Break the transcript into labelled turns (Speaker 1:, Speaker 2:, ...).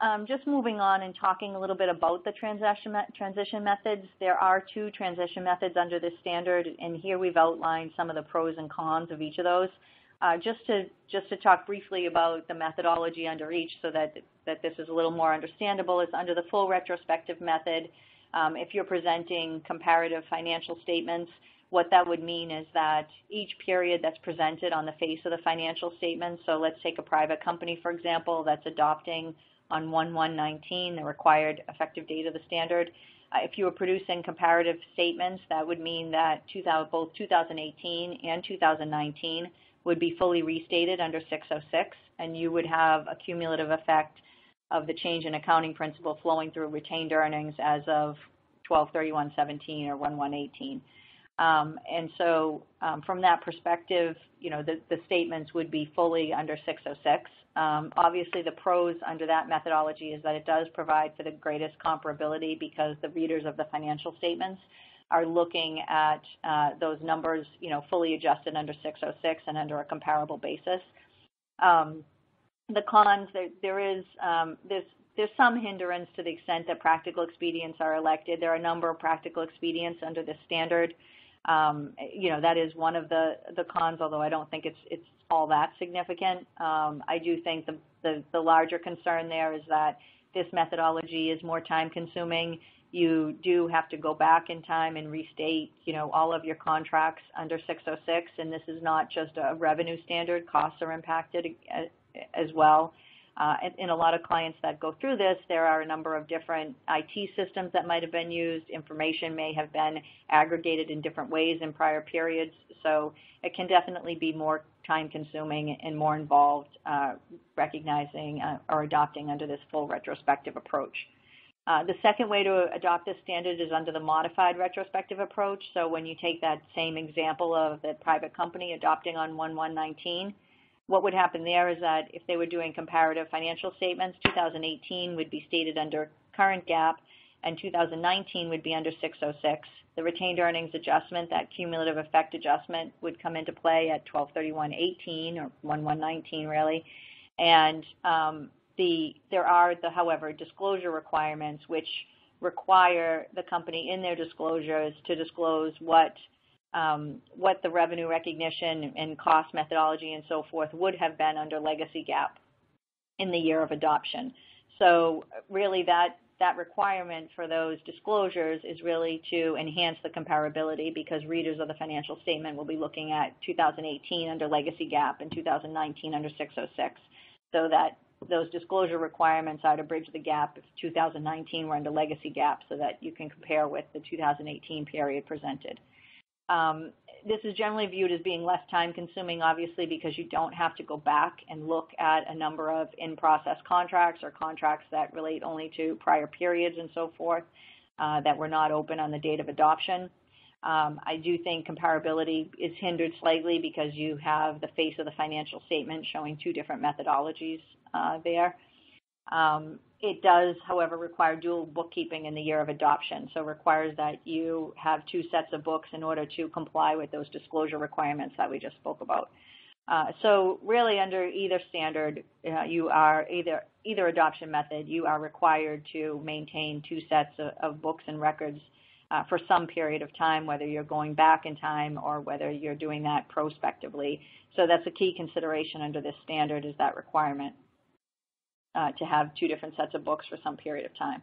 Speaker 1: um, just moving on and talking a little bit about the transition, transition methods. There are two transition methods under this standard, and here we've outlined some of the pros and cons of each of those. Uh, just to just to talk briefly about the methodology under each, so that that this is a little more understandable, is under the full retrospective method. Um, if you're presenting comparative financial statements, what that would mean is that each period that's presented on the face of the financial statement, so let's take a private company, for example, that's adopting on 1-1-19, the required effective date of the standard. Uh, if you were producing comparative statements, that would mean that 2000, both 2018 and 2019 would be fully restated under 606, and you would have a cumulative effect of the change in accounting principle flowing through retained earnings as of 12/31/17 or 1/1/18. Um, and so um, from that perspective, you know, the, the statements would be fully under 606. Um, obviously, the pros under that methodology is that it does provide for the greatest comparability because the readers of the financial statements are looking at uh, those numbers, you know, fully adjusted under 606 and under a comparable basis. Um, the cons, there, there is um, there's there's some hindrance to the extent that practical expedients are elected. There are a number of practical expedients under the standard. Um, you know, that is one of the, the cons, although I don't think it's, it's all that significant. Um, I do think the, the, the larger concern there is that this methodology is more time consuming. You do have to go back in time and restate, you know, all of your contracts under 606, and this is not just a revenue standard. Costs are impacted uh, as well. Uh, in a lot of clients that go through this, there are a number of different IT systems that might have been used. Information may have been aggregated in different ways in prior periods. So it can definitely be more time consuming and more involved uh, recognizing uh, or adopting under this full retrospective approach. Uh, the second way to adopt this standard is under the modified retrospective approach. So when you take that same example of the private company adopting on 1-1-19, what would happen there is that if they were doing comparative financial statements, 2018 would be stated under current GAAP and 2019 would be under 606. The retained earnings adjustment, that cumulative effect adjustment, would come into play at 1231.18 or 1119 really. And um, the, there are, the, however, disclosure requirements which require the company in their disclosures to disclose what um, what the revenue recognition and cost methodology and so forth would have been under legacy GAAP in the year of adoption. So really that, that requirement for those disclosures is really to enhance the comparability because readers of the financial statement will be looking at 2018 under legacy GAAP and 2019 under 606 so that those disclosure requirements are to bridge the gap if 2019 were under legacy GAAP so that you can compare with the 2018 period presented. Um, this is generally viewed as being less time consuming, obviously, because you don't have to go back and look at a number of in-process contracts or contracts that relate only to prior periods and so forth uh, that were not open on the date of adoption. Um, I do think comparability is hindered slightly because you have the face of the financial statement showing two different methodologies uh, there. Um, it does, however, require dual bookkeeping in the year of adoption, so requires that you have two sets of books in order to comply with those disclosure requirements that we just spoke about. Uh, so really under either standard, uh, you are either either adoption method, you are required to maintain two sets of, of books and records uh, for some period of time, whether you're going back in time or whether you're doing that prospectively. So that's a key consideration under this standard is that requirement uh, to have two different sets of books for some period of time.